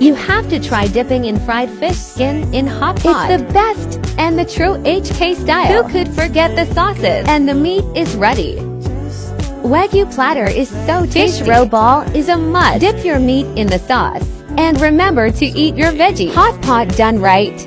You have to try dipping in fried fish skin in hot pot. It's the best and the true HK style. Who could forget the sauces? And the meat is ready. Wagyu platter is so tasty. Fish roe ball is a must. Dip your meat in the sauce. And remember to eat your veggie. Hot pot done right.